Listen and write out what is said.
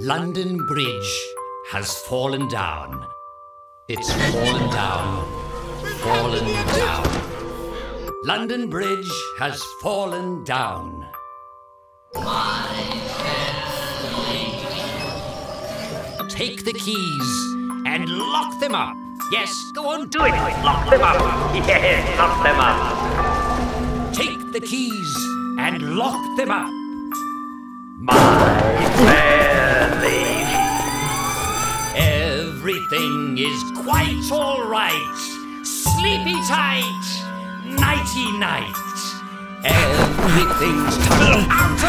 London Bridge has fallen down. It's fallen down, fallen down. London Bridge has fallen down. Take the keys and lock them up. Yes, go on, do it. Lock them up. Yes, lock them up. Take the keys and lock them up. My Everything is quite all right. Sleepy tight, nighty night. Everything's out